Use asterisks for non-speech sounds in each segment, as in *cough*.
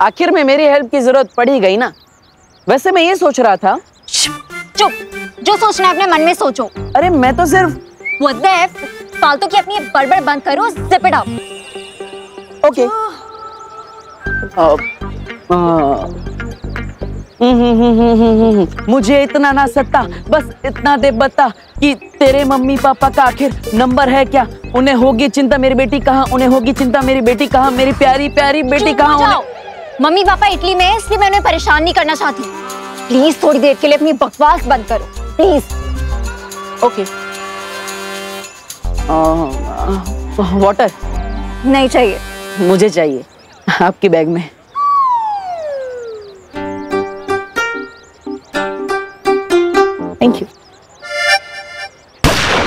आखिर में मेरी हेल्प की ज़रूरत पड़ी गई ना? वैसे मैं ये सोच रहा था। चुप। जो सोचना अपने मन में सोचो। अरे मैं तो सिर्फ़? फालतू की अपनी बड़बड़ बंद करो जिप इट अप ओके मुझे इतना ना सत्ता बस इतना दे बता कि तेरे मम्मी पापा का आखिर नंबर है क्या? उन्हें होगी चिंता मेरी बेटी कहाँ? उन्हें होगी चिंता मेरी बेटी कहाँ? मेरी प्यारी प्यारी बेटी कहाँ? मम्मी पापा इटली में है, इसलिए मैं उन्हें परेशान नहीं करना चाहती। प्लीज़ थोड़ी देर के लिए अपनी बकवास बंद करो। प्लीज़। ओके। वाटर? नहीं चाहिए। मुझे चाहिए आपके बैग में। थैंक यू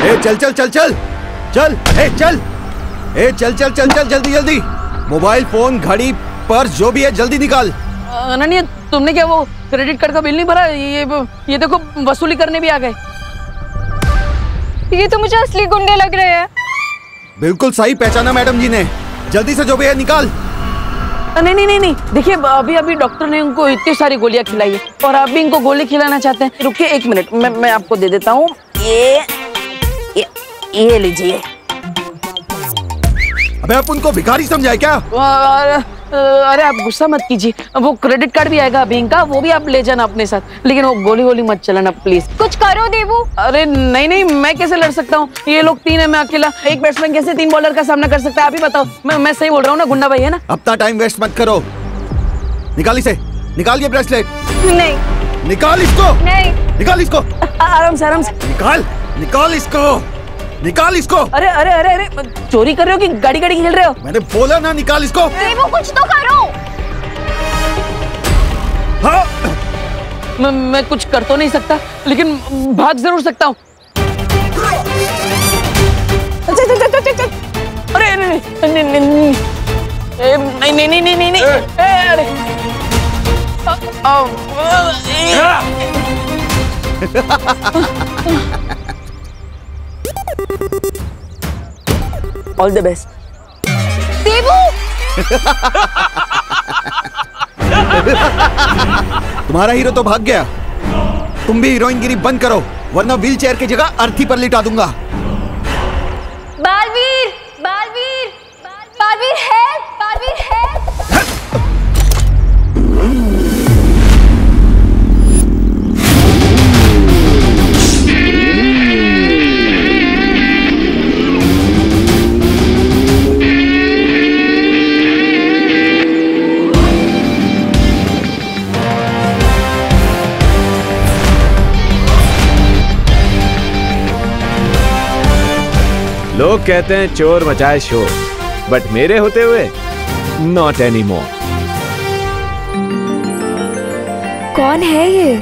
ए चल चल चल चल। चल ए चल। ए चल चल चल चल जल्दी जल्दी। मोबाइल फ़ोन घड़ी पर्स जो भी है जल्दी निकाल। अनन्या तुमने क्या वो क्रेडिट कार्ड का बिल नहीं भरा? ये ये देखो वसूली करने भी आ गए। ये तो मुझे असली गुंडे लग रहे हैं। बिल्कुल सही पहचाना मैडम जी ने। जल्दी से जो भी है निकाल। नहीं नहीं नहीं नहीं। देखिए अभी अभी डॉक्टर ने उनको इतनी सारी गोलियाँ खिलाई है और आप भी इनको गोली खिलाना चाहते हैं। रुकिए एक मिनट मैं मैं आपको दे देता हूँ। ये ये ये लीजिए। अबे आप उनको भिखारी समझाए क्या? अरे आप गुस्सा मत कीजिए। वो क्रेडिट कार्ड भी आएगा अभी इनका वो भी आप ले जाना अपने साथ। लेकिन वो गोली गोली मत चलाना प्लीज़ कुछ करो देवू। अरे नहीं नहीं मैं कैसे लड़ सकता हूँ? ये लोग तीन है मैं अकेला। एक बैट्समैन कैसे तीन बॉलर का सामना कर सकता है? आप ही बताओ। मैं मैं सही बोल रहा हूँ ना गुंडा भाई है ना? अपना टाइम वेस्ट मत करो। निकाल इसे। निकाल ये ब्रेसलेट नहीं। निकाल इसको। नहीं। निकाल इसको। आराम से आराम से। निकाल। निकाल इसको। निकाल इसको। अरे अरे अरे अरे चोरी कर रहे हो कि गाड़ी गाड़ी खेल रहे हो? मैंने बोला ना निकाल इसको। देवू कुछ तो करो। हाँ। मैं, मैं कुछ कर तो नहीं सकता लेकिन भाग ज़रूर सकता हूँ। अच्छा, अच्छा, अच्छा, अच्छा, अच्छा। अरे नहीं नहीं नहीं नहीं। नहीं नहीं नहीं नहीं नहीं नहीं। ए, अरे। ए, *laughs* *laughs* ऑल द बेस्ट देवू तुम्हारा हीरो तो भाग गया। तुम भी हीरोइन गिरी बंद करो वरना व्हील चेयर की जगह अर्थी पर लिटा दूँगा। बालवीर बालवीर बालवीर है। लोग कहते हैं चोर मचाए शोर बट मेरे होते हुए नॉट एनी मोर कौन है ये?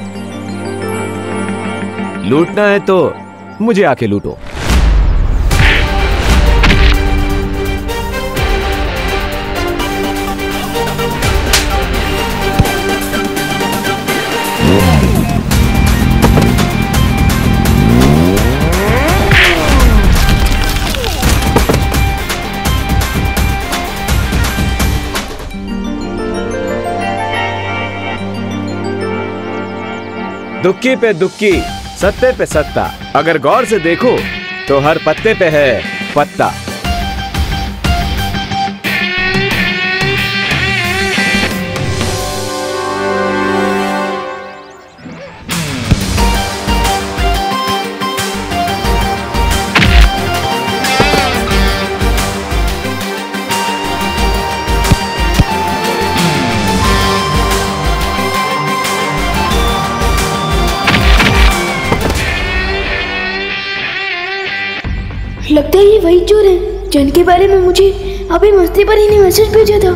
लूटना है तो मुझे आके लूटो। दुक्की पे दुखी सत्ते पे सत्ता। अगर गौर से देखो तो हर पत्ते पे है पत्ता। लगता है ये वही चोर है जिनके बारे में मुझे अभी मस्ती पर ही ने मैसेज भेजा था।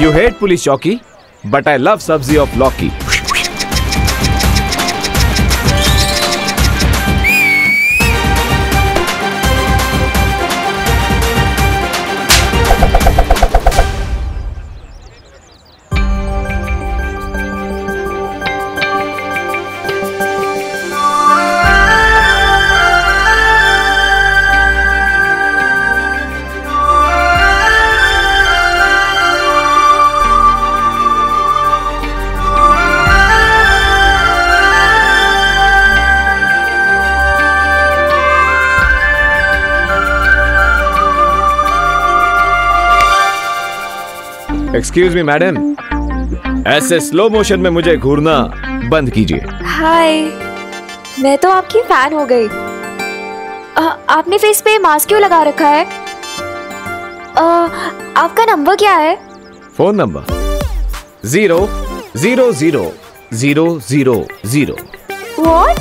You hate police चौकी but I love सब्ज़ी of लौकी एक्सक्यूज मी मैडम ऐसे स्लो मोशन में मुझे घूरना बंद कीजिए। हाय मैं तो आपकी फ़ैन हो गई। आपने फेस पे मास्क क्यों लगा रखा है? अ, आपका नंबर क्या है? Phone number zero zero zero zero zero zero what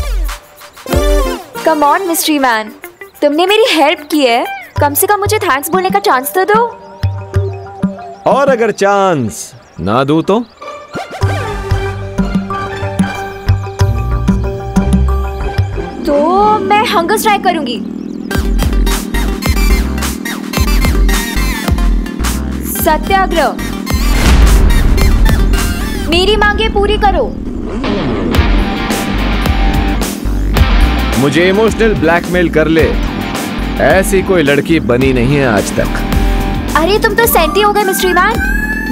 come on mystery man तुमने मेरी हेल्प की है। कम से कम मुझे थैंक्स बोलने का चांस तो दो। और अगर चांस ना दूँ तो? तो मैं हंगर स्ट्राइक करूँगी। सत्याग्रह। मेरी मांगे पूरी करो। मुझे इमोशनल ब्लैकमेल कर ले। ऐसी कोई लड़की बनी नहीं है आज तक। अरे, तुम तो सेंटी हो गए, मिस्ट्री मैन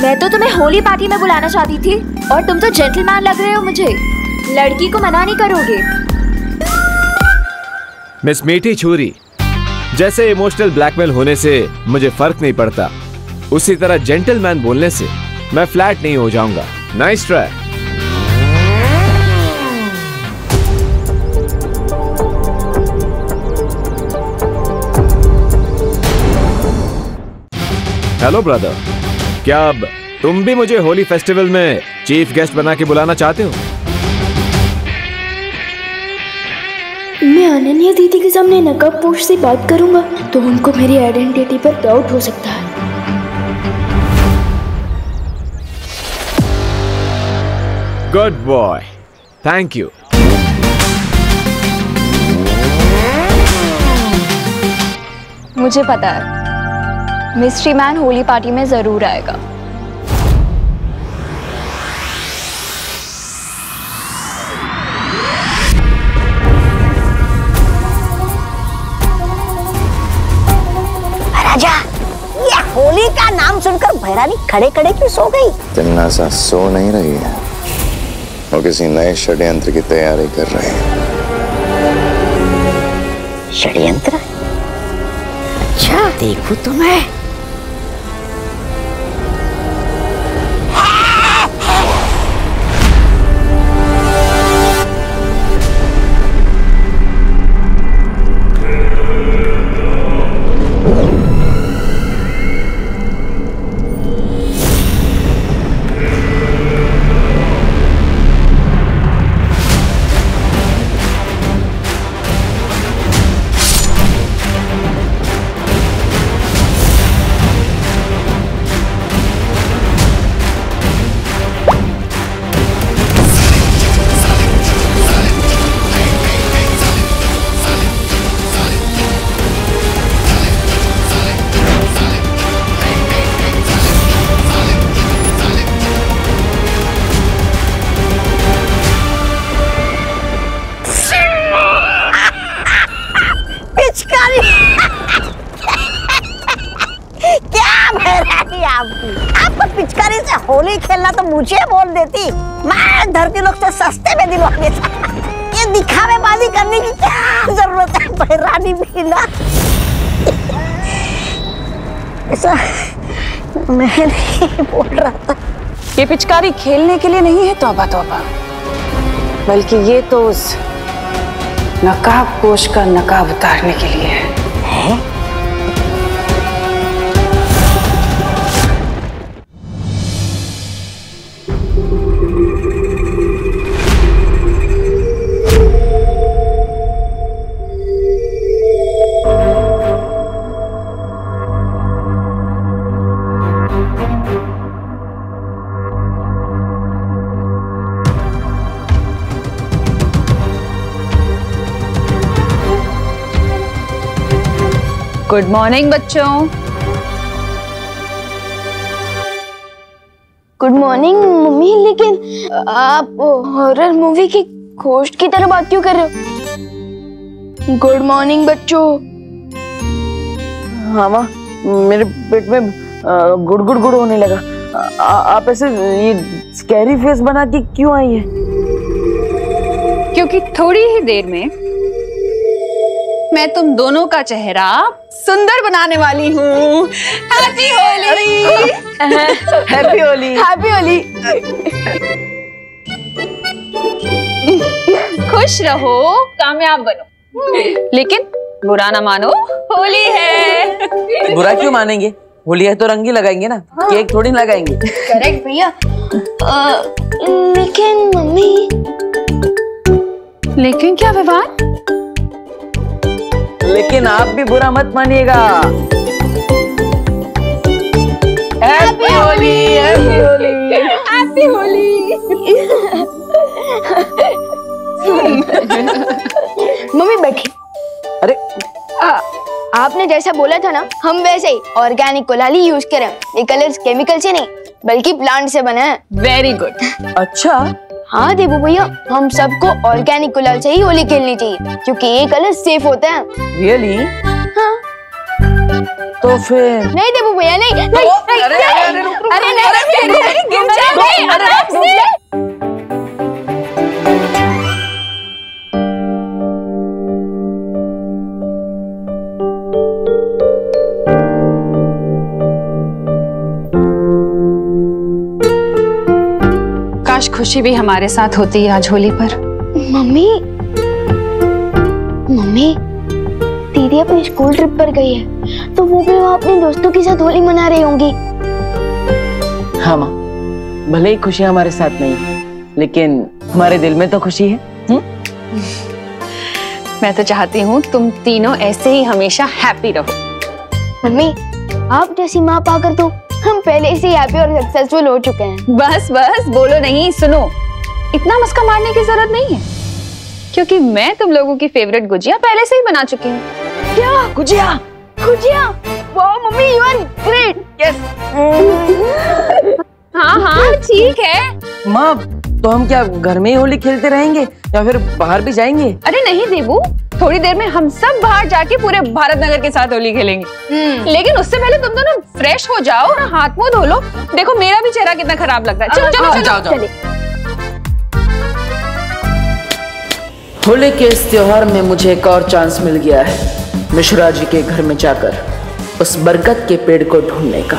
मैं तो तुम्हें होली पार्टी में बुलाना चाहती थी, और तुम तो जेंटलमैन लग रहे हो मुझे। लड़की को मना नहीं करोगे। मिस मीठी छुरी, जैसे इमोशनल ब्लैकमेल होने से मुझे फ़र्क नहीं पड़ता। उसी तरह जेंटलमैन बोलने से मैं फ्लैट नहीं हो जाऊँगा। Nice try. हेलो ब्रदर क्या अब तुम भी मुझे होली फेस्टिवल में चीफ गेस्ट बना के बुलाना चाहते हो? मैं अनन्या दीदी के सामने नकाब पोश से बात करूँगा तो उनको मेरी आइडेंटिटी पर डाउट हो सकता है। गुड बॉय थैंक यू मुझे पता है। मिस्ट्री मैन होली पार्टी में ज़रूर आएगा। राजा ये होली का नाम सुनकर भैरानी खड़े खड़े क्यों सो गई? तिन्नासा सो नहीं रही है वो किसी नए षड्यंत्र की तैयारी कर रही है। षड्यंत्र? अच्छा देखू तो पिचकारी खेलने के लिए नहीं है तोबा तोबा बल्कि ये तो उस नकाब कोश का नकाब उतारने के लिए है। गुड मॉर्निंग बच्चों. गुड मॉर्निंग मम्मी लेकिन आप हॉरर मूवी की घोस्ट की तरह बात क्यों कर रहे हो? गुड मॉर्निंग बच्चों. हाँ माँ मेरे पेट में गुड़ गुड़ गुड़ होने लगा। आ, आप ऐसे ये स्कैरी फेस बना के क्यों आई है? क्योंकि थोड़ी ही देर में मैं तुम दोनों का चेहरा सुंदर बनाने वाली हूँ। Happy Holi happy Holi happy Holi खुश रहो कामयाब बनो। लेकिन बुरा ना मानो। होली है। बुरा क्यों मानेंगे? होली है तो रंग ही लगाएँगे ना। हाँ। केक थोड़ी ना लगाएँगे। करेक्ट भैया। लेकिन मम्मी लेकिन क्या विवाद लेकिन आप भी बुरा मत मानिएगा। Happy Holi happy Holi. Happy Holi. Mummy बैठी अरे। आ, आपने जैसा बोला था ना हम वैसे ही ऑर्गेनिक कोलाली यूज़ करें। ये कलर्स केमिकल से नहीं बल्कि प्लांट से बना है। वेरी गुड अच्छा। हाँ देवू भैया हम सबको ऑर्गेनिक गुलाल से ही होली खेलनी चाहिए क्योंकि ये कलर सेफ़ होता है। रियली हाँ। तो फिर? नहीं देवू भैया नहीं नहीं, नहीं, अरे, अरे, अरे, नहीं नहीं अरे नहीं नहीं, अरे, नहीं, नहीं नहीं, रुक, गिर जाएँगे, अरे, खुशी भी हमारे साथ होती है आज होली पर। मम्मी मम्मी दीदी अपनी स्कूल ट्रिप पर गई है तो वो भी वहाँ अपने दोस्तों के साथ होली मना रही होंगी। हाँ माँ भले ही खुशी हमारे साथ नहीं है लेकिन हमारे दिल में तो खुशी है हम्म? मैं तो चाहती हूँ तुम तीनों ऐसे ही हमेशा हैप्पी रहो। मम्मी आप जैसी माँ पाकर तो हम पहले से हैप्पी और सक्सेसफुल हो चुके हैं। बस बस बोलो नहीं सुनो। इतना मस्का मारने की ज़रूरत नहीं है। क्योंकि मैं तुम लोगों की फेवरेट गुजिया पहले से ही बना चुकी हूँ। क्या? गुजिया? गुजिया? वाह mummy you are great yes हाँ हाँ ठीक है। माँ तो हम क्या घर में ही होली खेलते रहेंगे या फिर बाहर भी जाएँगे? अरे नहीं देबू थोड़ी देर में हम सब बाहर जाके पूरे भारत नगर के साथ होली खेलेंगे। लेकिन उससे पहले तुम दोनों फ्रेश हो जाओ और हाथ मुँह धो लो। देखो मेरा भी चेहरा कितना खराब लगता है। चलो चलो हाँ। चले होली के इस त्योहार में मुझे एक और चांस मिल गया है मिश्रा जी के घर में जाकर उस बरगद के पेड़ को ढूँढने का।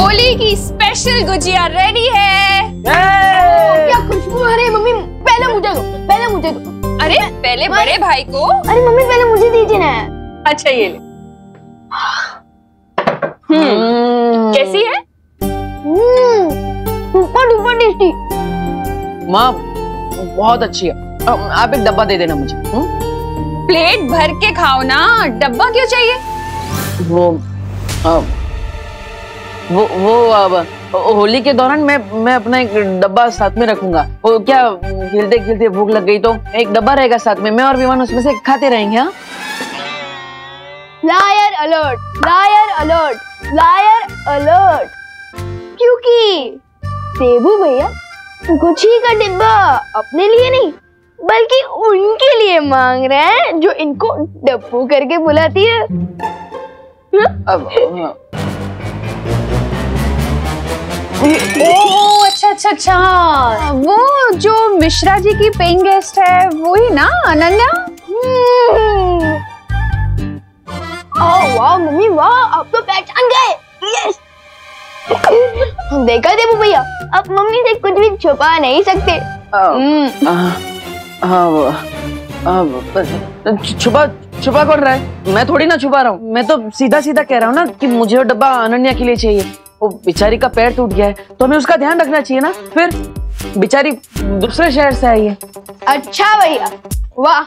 होली की स्पेशल गुजिया रेडी है। क्या खुशबू आ रही है मम्मी। पहले मुझे दो पहले मुझे दो। अरे पहले बड़े भाई को अरे मम्मी पहले मुझे दीजिए ना। अच्छा ये ले। हम्म कैसी है? Super duper tasty. माँ बहुत अच्छी है। आप एक डब्बा दे देना मुझे हम्म? प्लेट भर के खाओ ना डब्बा क्यों चाहिए? वो अ, वो वो अब होली के दौरान मैं मैं अपना एक डब्बा साथ में रखूँगा। वो क्या खेलते खेलते भूख लग गई तो? एक डब्बा रहेगा साथ में मैं और विमान उसमें से खाते रहेंगे हाँ? Liar alert liar alert liar alert क्योंकि देबू भैया गुच्छी का डिब्बा अपने लिए नहीं बल्कि उनके लिए मांग रहे हैं जो इनको डब्बू करके बुलाती है। अब अच्छा अच्छा अच्छा। वो जो मिश्रा जी की पेइंग गेस्ट है वो ही ना, अनन्या? हम्म। वाह, मम्मी, वाह, आप तो पहचान गए। यस देखा देबू भैया अब मम्मी से कुछ भी छुपा नहीं सकते। हम्म। छुपा छुपा कौन रहा है? मैं थोड़ी ना छुपा रहा हूँ। मैं तो सीधा सीधा कह रहा हूँ ना कि मुझे वो डब्बा अनन्या के लिए चाहिए। वो बेचारी का पैर टूट गया है तो हमें उसका ध्यान रखना चाहिए ना फिर? बेचारी दूसरे शहर से आई है। अच्छा भैया वाह।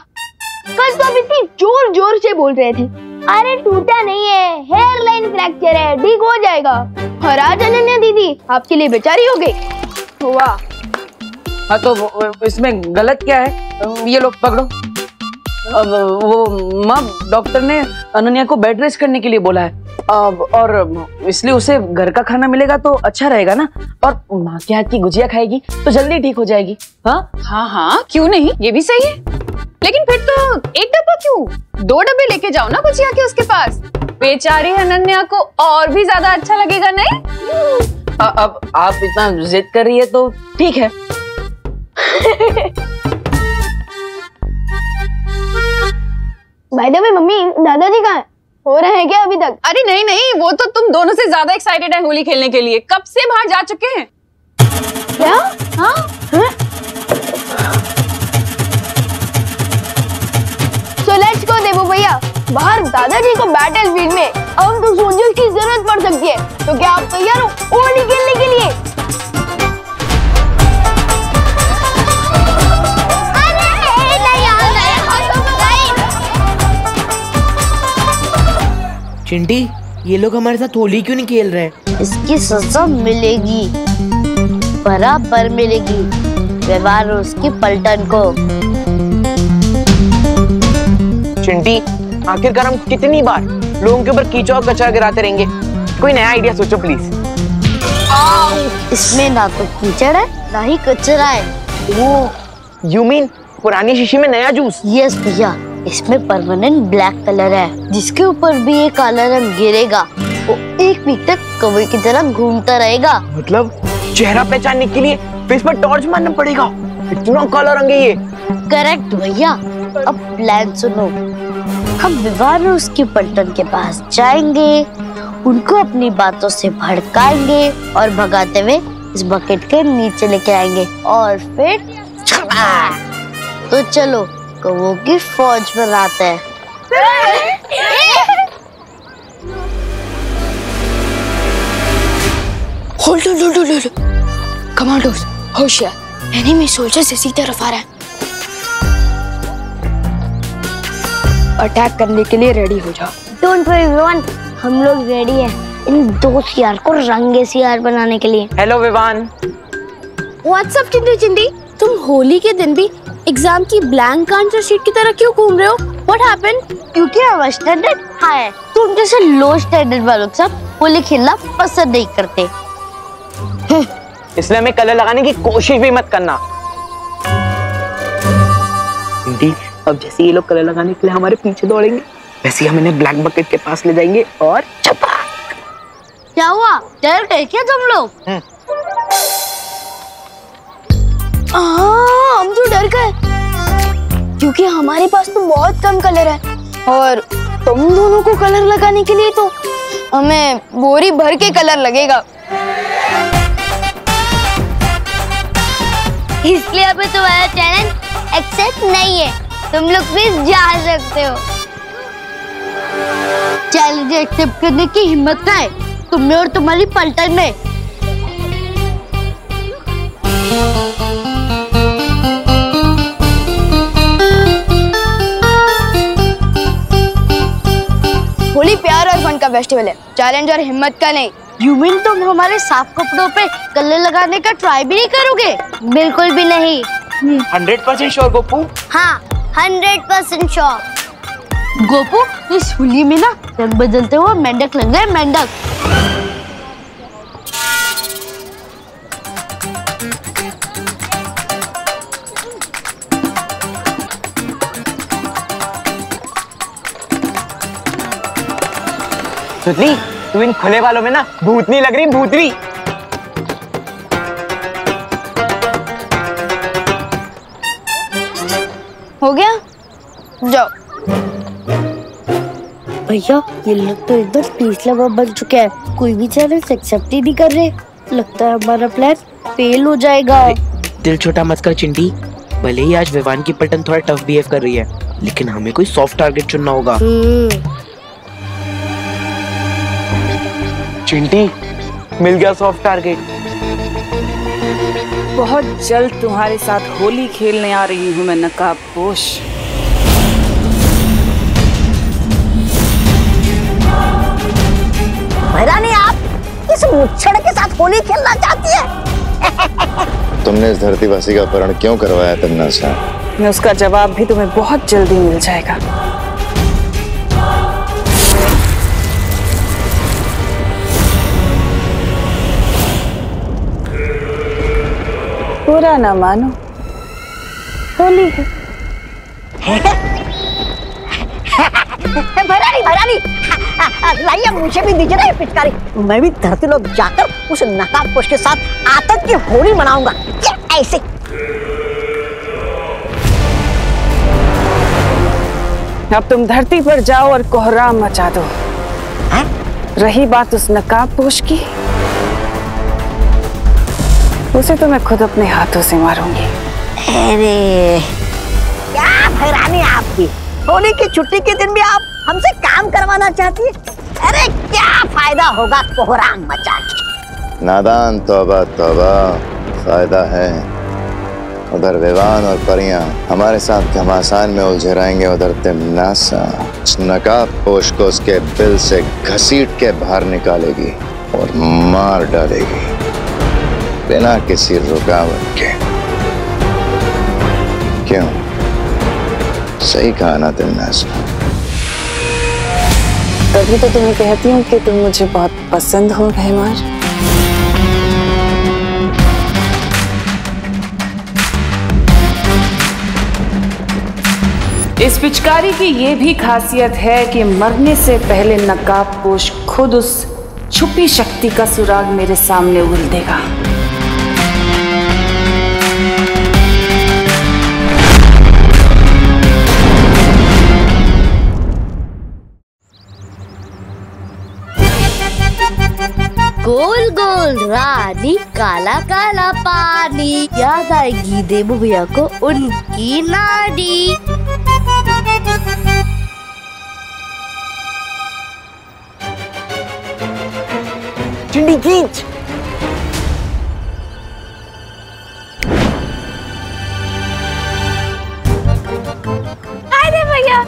कल तो आप इतनी ज़ोर ज़ोर से बोल रहे थे। अरे टूटा नहीं है हेयर लाइन फ्रैक्चर है ठीक हो जाएगा। और आज अनन्या दीदी आपके लिए बेचारी हो गई। वाह। हाँ तो इसमें गलत क्या है? ये लोग पकड़ो। अब वो माँ डॉक्टर ने अनन्या को बेड रेस्ट करने के लिए बोला है। अब और इसलिए उसे घर का खाना मिलेगा तो अच्छा रहेगा ना? और माँ के हाथ की गुजिया खाएगी तो जल्दी ठीक हो जाएगी। हाँ? हाँ हाँ क्यों नहीं? ये भी सही है। लेकिन फिर तो एक डब्बा क्यों? दो डब्बे लेके जाओ ना गुजिया के उसके पास। बेचारी अनन्या को और भी ज़्यादा अच्छा लगेगा नहीं? अब आप इतना जिद कर रही है तो ठीक है। *laughs* भाई द वे मम्मी दादाजी कहाँ है? हो रहे हैं क्या अभी तक? अरे नहीं नहीं वो तो तुम दोनों से ज़्यादा एक्साइटेड है होली खेलने के लिए। कब से बाहर जा चुके हैं? क्या? हाँ? सो लेट्स गो देवो भैया। बाहर दादाजी को बैटल फ़ील्ड में अब तो सोल्जर्स की ज़रूरत पड़ सकती है। तो क्या आप तैयार हो होली खेलने के लिए? चिंटी ये लोग हमारे साथ होली क्यों नहीं खेल रहे इसकी सजा मिलेगी बराबर मिलेगी व्यवहार उसकी पलटन को। चिंटी आखिरकार हम कितनी बार लोगों के ऊपर कीचड़ और कचरा गिराते रहेंगे? कोई नया आइडिया सोचो प्लीज़ इसमें ना तो कीचड़ है ना ही कचरा है। वो यू मीन पुरानी शीशी में नया जूस यस भैया। इसमें परमानेंट ब्लैक कलर है जिसके ऊपर भी ये काला रंग गिरेगा। वो एक वीक तक कौवे की तरह घूमता रहेगा। मतलब चेहरा पहचानने के लिए फेस पर टॉर्च मारना पड़ेगा। इतना काला रंग है ये। करेक्ट भैया। अब प्लान सुनो। हम विवाह में उसकी पलटन के पास जाएँगे उनको अपनी बातों से भड़काएँगे और भगाते हुए इस बकेट के नीचे लेके आएँगे। और फिर तो चलो कौवों की फौज बनाते हैं। Hold hold hold hold commandos होशियार एनिमी सोल्जर्स इसी तरफ़ आ रहा है। अटैक करने के लिए रेडी हो जाओ। डोंट वरी एवरीवन हम लोग रेडी हैं इन दो सियार को रंगे सियार बनाने के लिए। Hello Vivaan what's up Chinti Chinti तुम होली के दिन भी एग्ज़ाम की ब्लैंक आंसर शीट की तरह क्यों घूम रहे हो? व्हाट हैपेंड क्योंकि हम स्टैंडर्ड हाई है। तुम जैसे लो स्टैंडर्ड वालों के साथ होली खेलना पसंद नहीं करते। इसलिए हमें कलर लगाने की कोशिश भी मत करना। अब जैसे ये लोग कलर लगाने के लिए हमारे पीछे दौड़ेंगे वैसे हम इन्हें ब्लैक बकेट के पास ले जाएँगे और चपा क्या हुआ? डर गए क्या तुम लोग? हाँ, हम तो डर गए। क्योंकि हमारे पास तो बहुत कम कलर है। और तुम दोनों को कलर लगाने के लिए तो हमें बोरी भर के कलर लगेगा। इसलिए अभी तुम्हारा चैलेंज एक्सेप्ट नहीं है। तुम लोग भी जा सकते हो। चैलेंज एक्सेप्ट करने की हिम्मत ना है। तुम्हें और तुम्हारी पलटन में। होली प्यार और फन का फेस्टिवल है। चैलेंज और हिम्मत का नहीं। यू मीन तुम हमारे साफ़ कपड़ों पे कलर लगाने का ट्राई भी नहीं करोगे? बिल्कुल भी नहीं। Hundred percent sure Gopu? हाँ हंड्रेड परसेंट श्योर गोपू इस होली में ना रंग बदलते हुए मेंढक लग गए मेंढक। सुतली? तू इन खुले वालों में ना भूतनी लग रही भूतनी हो गया? जाओ। भैया ये लोग तो एकदम पीस लवा बन चुके हैं। कोई भी चैलेंज एक्सेप्ट ही नहीं कर रहे। लगता है हमारा प्लान फेल हो जाएगा। दिल छोटा मत कर चिंटी। भले ही आज विवान की पटन थोड़ा टफ बिहेव कर रही है लेकिन हमें कोई सॉफ्ट टारगेट चुनना होगा। चिंटी मिल गया सॉफ्ट टारगेट बहुत जल्द तुम्हारे साथ होली खेलने आ रही हूँ मैं नकाबपोश भैरानी आप इस मुच्छड़ के साथ होली खेलना चाहती है? *laughs* तुमने इस धरतीवासी का अपहरण क्यों करवाया तन्ना सा मैं उसका जवाब भी तुम्हें बहुत जल्दी मिल जाएगा। पूरा ना मानो। होली है। भैरानी भैरानी लाइए मुझे भी दीजिए ना ये पिचकारी। मैं भी धरती लोग जाकर उस नकाबपोश के साथ आतंक की होली मनाऊँगा। ये ऐसे। अब तुम धरती पर जाओ और कोहराम मचा दो। रही बात उस नकाब पोष की। उसे तो मैं खुद अपने हाथों से मारूँगी। अरे। क्या हैरानी आपकी? होली की छुट्टी के दिन भी आप हमसे काम करवाना चाहती है? अरे क्या फ़ायदा होगा कोहराम मचा के? नादान तोबा तोबा फ़ायदा है। उधर विवान और परियाँ हमारे साथ घमासान में उलझे रहेंगे उधर तिमनासा नकाब पोश को उसके बिल से घसीट के बाहर निकालेगी और मार डालेगी। बिना किसी रुकावट के क्यों सही कहा ना तिमनासा तभी तो तुम्हें कहती हूँ कि तुम मुझे बहुत पसंद हो भैमार इस पिचकारी की ये भी खासियत है कि मरने से पहले नकाब पोश खुद उस छुपी शक्ति का सुराग मेरे सामने उल देगा। गोल गोल रानी काला काला पानी। याद आएगी देबू भैया को उनकी नानी। चिंडी खींच। अरे भैया।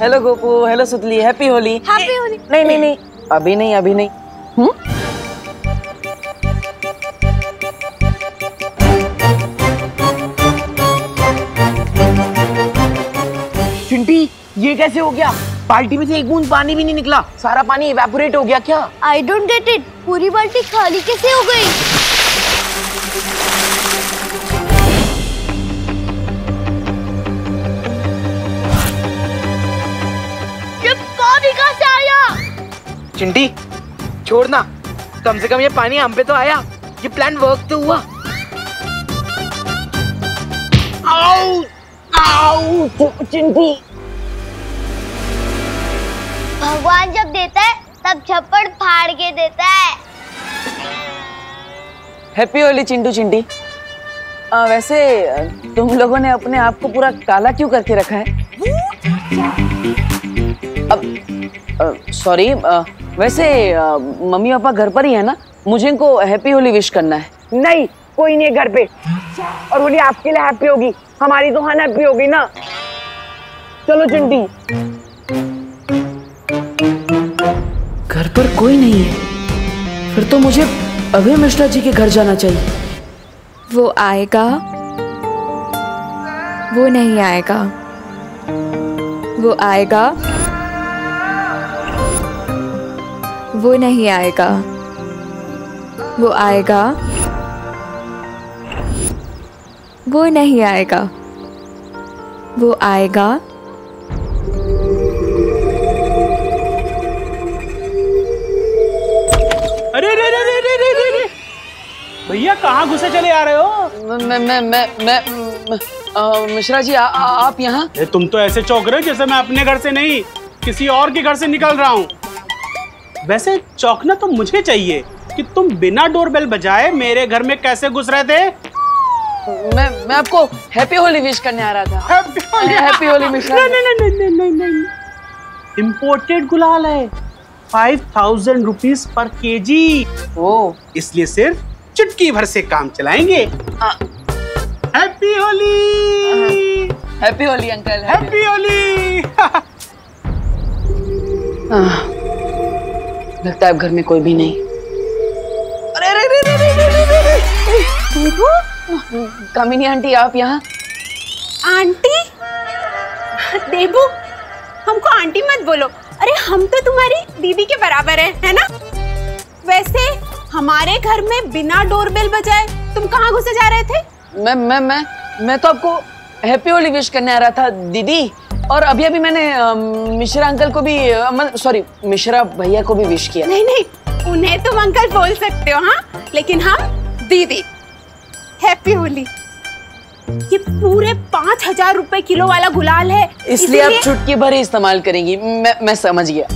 हेलो गोपू हेलो सुतली हैप्पी होली हैप्पी होली नहीं नहीं नहीं. अभी नहीं अभी नहीं. हम्म? चिंटी ये कैसे हो गया? बाल्टी में से एक बूंद पानी भी नहीं निकला. सारा पानी इवेपोरेट हो गया क्या? आई डोंट गेट इट पूरी बाल्टी खाली कैसे हो गई? चिंटी छोड़ना। कम से कम ये पानी हम पे तो आया। ये प्लान वर्क तो हुआ। आओ आओ चिंटी। भगवान जब देता है तब छप्पड़ फाड़ के देता है। हैप्पी होली चिंटू चिंटी। आ, वैसे तुम लोगों ने अपने आप को पूरा काला क्यों करके रखा है? अब सॉरी वैसे मम्मी पापा घर पर ही है ना? मुझे इनको हैप्पी होली विश करना है। नहीं कोई नहीं है घर पे। और होली आपके लिए हैप्पी होगी। हमारी तो हन हैप्पी होगी ना। चलो चिंटी। घर पर कोई नहीं है। फिर तो मुझे अभय मिश्रा जी के घर जाना चाहिए। वो आएगा। वो नहीं आएगा। वो आएगा। वो नहीं आएगा। वो आएगा। वो नहीं आएगा। वो आएगा। अरे अरे अरे अरे अरे अरे अरे। भैया कहाँ घुसे चले आ रहे हो? मैं मैं मैं मैं मिश्रा जी आ, आ, आप यहाँ? तुम तो ऐसे चौक रहे हो जैसे मैं अपने घर से नहीं किसी और के घर से निकल रहा हूँ। वैसे चौकना तो मुझे चाहिए कि तुम बिना डोरबेल बजाए मेरे घर में कैसे घुस रहे थे? मैं मैं आपको हैप्पी होली विश करने आ रहा था। हैप्पी होली मिश्रा नहीं नहीं नहीं नहीं नहीं नहीं नहीं। इम्पोर्टेड गुलाल है। फाइव थाउज़ेंड रुपीज़ पर के जी ओ। इसलिए सिर्फ़ चुटकी भर से काम चलाएँगे। Happy Holi happy Holi uncle happy Holi लगता है घर में कोई भी नहीं अरे अरे अरे अरे अरे अरे देबू कामिनी आंटी आप यहाँ आंटी देबू हमको आंटी मत बोलो अरे हम तो तुम्हारी दीदी के बराबर है है ना वैसे हमारे घर में बिना डोरबेल बजाए तुम कहाँ घुसे जा रहे थे मैं मैं मैं मैं तो आपको हैप्पी होली विश करने आ रहा था दीदी और अभी अभी मैंने मिश्रा अंकल को भी सॉरी मिश्रा भैया को भी विश किया। नहीं नहीं उन्हें तुम अंकल बोल सकते हो हाँ? लेकिन हम दीदी हैप्पी होली। ये पूरे पाँच हज़ार रुपए किलो वाला गुलाल है। इसलिए आप चुटकी भर ही इस्तेमाल करेंगी। मैं मैं समझ गया।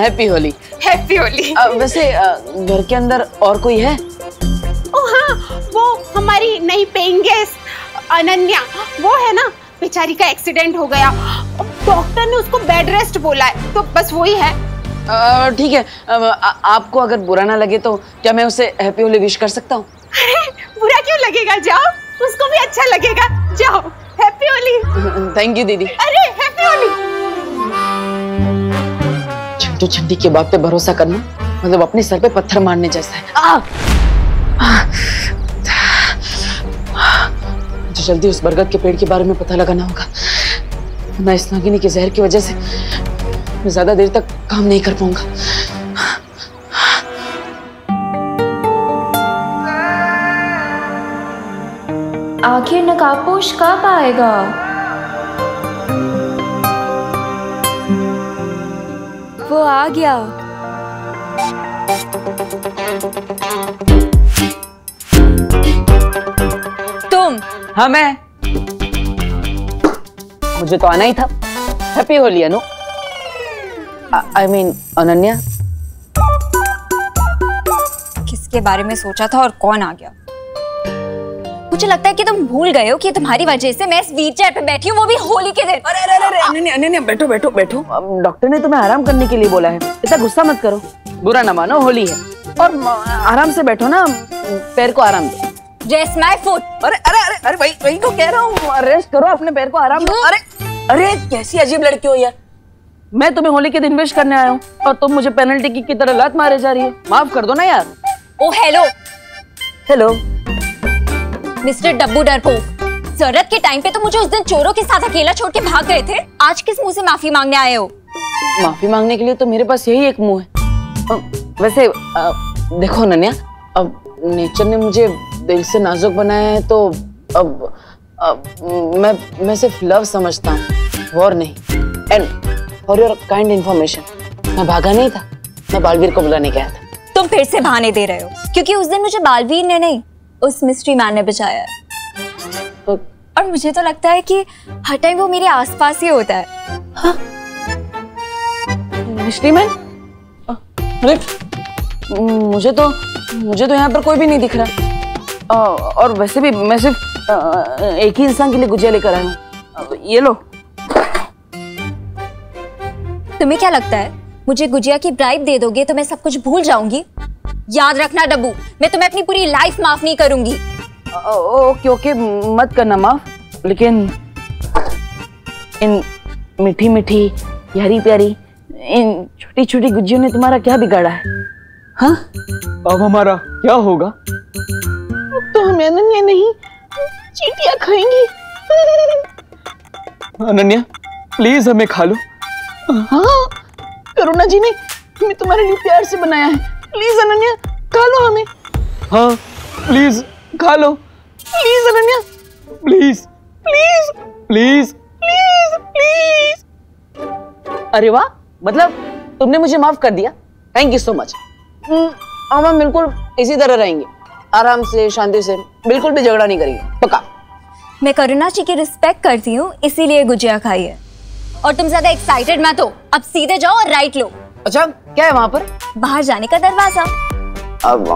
हैप्पी होली। हैप्पी होली। वैसे घर के अंदर और कोई है? ओ हाँ वो हमारी नई पेइंग गेस्ट अनन्या वो है ना? बेचारी का एक्सीडेंट हो गया। डॉक्टर ने उसको बेड रेस्ट बोला है तो बस वही है। ठीक है। अ, आ- आपको अगर बुरा ना लगे तो क्या मैं उसे हैप्पी होली विश कर सकता हूँ? अरे बुरा क्यों लगेगा? जाओ उसको भी अच्छा लगेगा। जाओ हैप्पी होली। थैंक यू दीदी। अरे हैप्पी होली। चिंटू चिंटी के बात पे भरोसा करना मतलब अपने सर पे पत्थर मारने जैसा है। आ! आ! मुझे जल्दी उस बरगद के पेड़ के बारे में पता लगाना होगा। वरना इस नागिनी के जहर की वजह से मैं ज़्यादा देर तक काम नहीं कर पाऊँगा। आखिर नकाबपोश कब आएगा? वो आ गया। हाँ मैं। मुझे तो आना ही था। Happy Holi Anu. I mean Ananya. किसके बारे में सोचा था और कौन आ गया? मुझे लगता है कि तुम भूल गए हो कि तुम्हारी वजह से मैं इस व्हील चेयर पे बैठी हूँ वो भी होली के दिन। अरे अरे अरे अनन्या अनन्या बैठो बैठो बैठो। डॉक्टर ने तुम्हें आराम करने के लिए बोला है। ऐसा गुस्सा मत करो। बुरा ना मानो होली है। और आराम से बैठो ना। पैर को आराम दो। रेस्ट माय फुट अरे अरे अरे अरे वही वही तो कह रहा हूँ। रेस्ट करो अपने पैर को आराम दो अरे अरे कैसी अजीब लड़की हो। यार मैं तुम्हें होली के दिन विश करने आया हूँ और तुम मुझे पेनल्टी किक की तरह लात मारे जा रही है। माफ़ कर दो ना यार। ओ हेलो हेलो मिस्टर डब्बू डरपोक ज़रूरत के टाइम पे तो मुझे उस दिन चोरों के साथ अकेला छोड़ के भाग गए थे। आज किस मुँह से माफ़ी मांगने आए हो? माफ़ी मांगने के लिए तो मेरे पास यही एक मुँह है। वैसे देखो नन्या अब नेचर ने मुझे दिल से नाजुक बनाया है तो अब, अब मैं मैं सिर्फ़ लव समझता हूँ और नहीं। And for your kind information मैं भागा नहीं था। मैं बालवीर को बुलाने गया था। तुम फिर से बहाने दे रहे हो क्योंकि उस दिन मुझे बालवीर ने नहीं उस मिस्ट्री मैन ने बचाया है। तो और मुझे तो लगता है कि हर टाइम वो मेरे आसपास ही होता है। मिस्ट्री मैन अरे मुझे तो मुझे तो यहाँ पर कोई भी नहीं दिख रहा। और वैसे भी मैं सिर्फ़ एक ही इंसान के लिए गुजिया लेकर आया हूँ। ये लो। तुम्हें क्या लगता है? मुझे गुजिया की ब्राइब दे दोगे तो मैं सब कुछ भूल जाऊँगी? याद रखना डब्बू मैं तुम्हें अपनी पूरी लाइफ माफ़ नहीं करूँगी। ओके ओके मत करना माफ़। लेकिन इन मीठी मीठी प्यारी प्यारी इन छोटी छोटी गुज्जियों ने तुम्हारा क्या बिगाड़ा है? हाँ? अब हमारा क्या होगा? हम अनन्या नहीं चीटियाँ खाएँगी। अनन्या प्लीज़ हमें खा लो। हाँ करुणा जी ने हमें तुम्हारे लिए प्यार से बनाया है। प्लीज़ अनन्या खा लो हमें। हाँ प्लीज़ खा लो। Please Ananya. Please please please please please अरे वाह मतलब तुमने मुझे माफ़ कर दिया। थैंक यू सो मच हम हम बिल्कुल इसी तरह रहेंगे। आराम से शांति से बिल्कुल भी झगड़ा नहीं करेंगे पक्का। मैं करुणा जी की रिस्पेक्ट करती हूँ इसीलिए गुजिया खाई है। और तुम ज़्यादा एक्साइटेड मत हो। अब सीधे जाओ और राइट लो। अच्छा क्या है वहाँ पर? बाहर जाने का दरवाज़ा। अब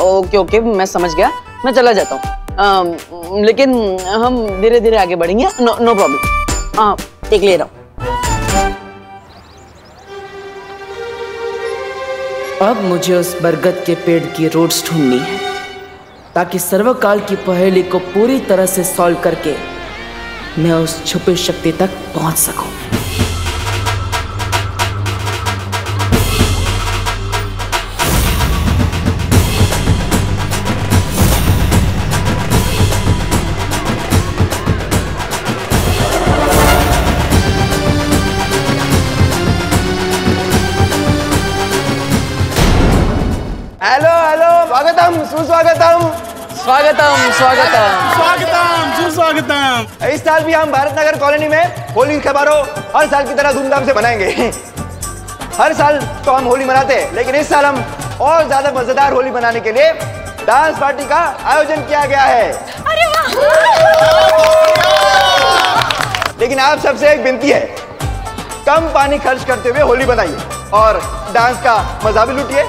ओके ओके मैं समझ गया। मैं चला जाता हूँ। लेकिन हम धीरे धीरे आगे बढ़ेंगे। नो नो प्रॉब्लम हाँ एक ले रहा हूँ। अब मुझे उस बरगद के पेड़ की रोड्स ढूंढनी है। ताकि सर्वकाल की पहेली को पूरी तरह से सॉल्व करके मैं उस छुपी शक्ति तक पहुँच सकूँ। स्वागतम। स्वागतम स्वागतम सुस्वागतम। इस साल भी हम भारत नगर कॉलोनी में होली के बारो हर साल की तरह धूमधाम से मनाएँगे। हर साल तो हम होली मनाते हैं लेकिन इस साल हम और ज़्यादा मज़ेदार होली मनाने के लिए डांस पार्टी का आयोजन किया गया है। अरे वाह! लेकिन आप सबसे एक विनती है कम पानी खर्च करते हुए होली बनाइए और डांस का मज़ा भी लूटिए।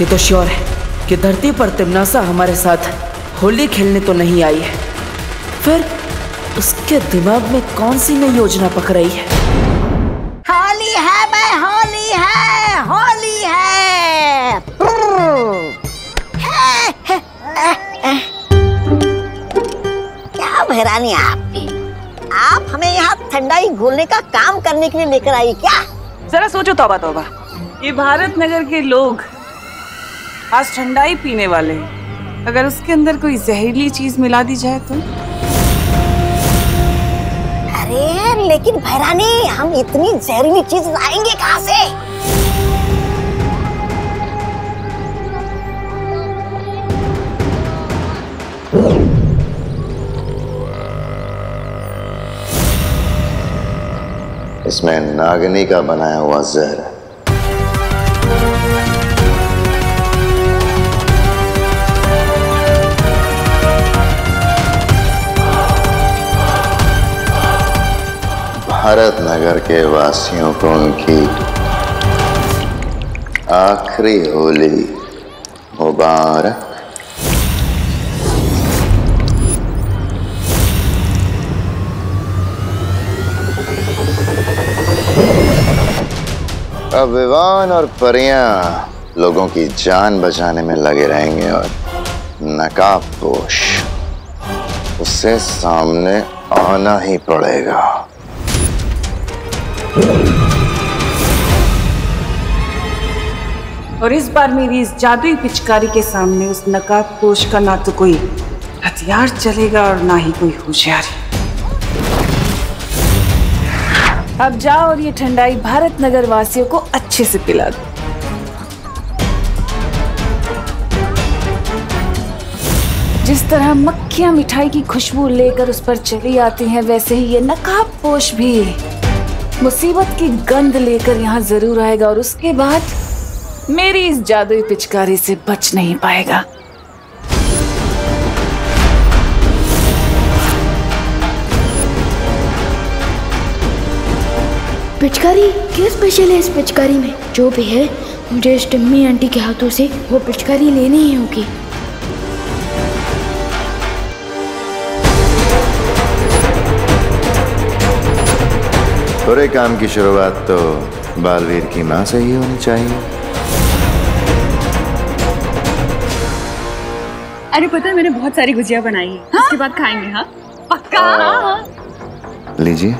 ये तो श्योर है कि धरती पर तिमनासा हमारे साथ होली खेलने तो नहीं आई है। फिर उसके दिमाग में कौन सी नई योजना पक रही है? होली है मैं होली है होली है। है, है, है, है। क्या बहरानी है आपकी आप हमें यहाँ ठंडाई घोलने का काम करने के लिए लेकर आई क्या? जरा सोचो तौबा तौबा ये भारत नगर के लोग आज ठंडाई पीने वाले हैं। अगर उसके अंदर कोई जहरीली चीज़ मिला दी जाए तो? अरे लेकिन भैरानी हम इतनी जहरीली चीज़ लाएँगे कहाँ से? इसमें नागनी का बनाया हुआ जहर है। भारत नगर के वासियों को उनकी आखिरी होली मुबारक। अब विवान और परियाँ लोगों की जान बचाने में लगे रहेंगे और नकाबपोश उसे सामने आना ही पड़ेगा। और इस बार मेरी इस जादुई पिचकारी के सामने उस नकाब पोश का ना तो कोई हथियार चलेगा और ना ही कोई होशियारी। अब जाओ और ये ठंडाई भारत नगर वासियों को अच्छे से पिला दो। जिस तरह मक्खियाँ मिठाई की खुशबू लेकर उस पर चली आती हैं, वैसे ही ये नकाब पोश भी। मुसीबत की गंध लेकर यहाँ ज़रूर आएगा और उसके बाद मेरी इस जादुई पिचकारी से बच नहीं पाएगा। पिचकारी, क्या स्पेशल है इस पिचकारी में? जो भी है, मुझे इस टिम्मी आंटी के हाथों से वो पिचकारी लेनी ही होगी। बुरे काम की शुरुआत तो बालवीर की माँ से ही होनी चाहिए। अरे पता है मैंने बहुत सारी गुजिया बनाई है। उसके बाद खाएँगे हाँ? पक्का? हाँ, हाँ। लीजिए।